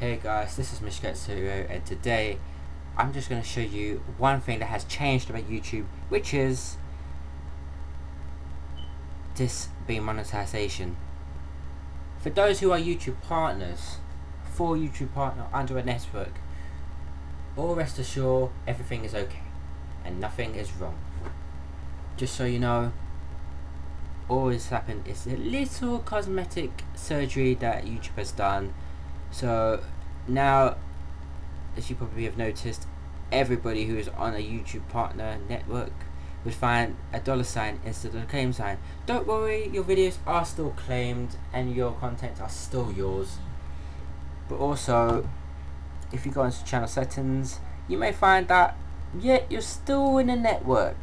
Hey guys, this is Mishketsuyo and today I'm just going to show you one thing that has changed about YouTube which is this being monetization. For those who are YouTube partners, for YouTube partner under a network, all rest assured everything is okay and nothing is wrong. Just so you know, all that's happened is a little cosmetic surgery that YouTube has done so now, as you probably have noticed, everybody who is on a YouTube partner network would find a dollar sign instead of a claim sign. Don't worry, your videos are still claimed and your content are still yours. But also, if you go into channel settings, you may find that, yeah, you're still in a network.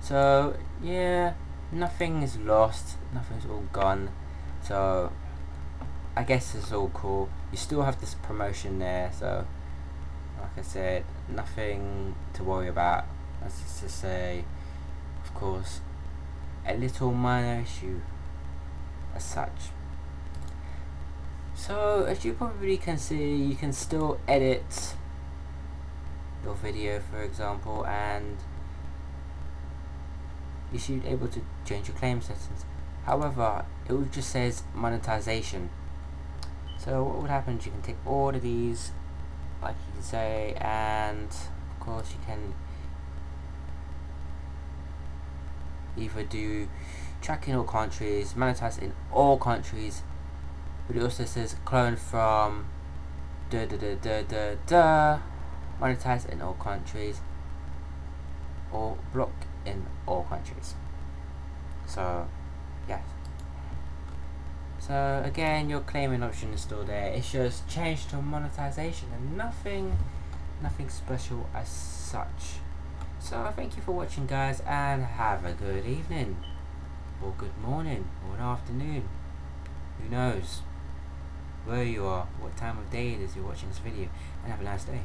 So, yeah, nothing is lost, nothing's all gone. So, I guess it's all cool. You still have this promotion there, so like I said, nothing to worry about. As to say, of course, a little minor issue as such. So as you probably can see, you can still edit your video, for example, and you should be able to change your claim settings. However, it just says monetization so what would happen is you can take all of these, like you can say, and of course you can either do track in all countries, monetize in all countries, but it also says clone from da da da da da da, monetize in all countries, or block in all countries. So, yes. So again, your claiming option is still there. It's just changed to monetization and nothing, nothing special as such. So thank you for watching guys and have a good evening or good morning or an afternoon. Who knows where you are, what time of day it is you're watching this video and have a nice day.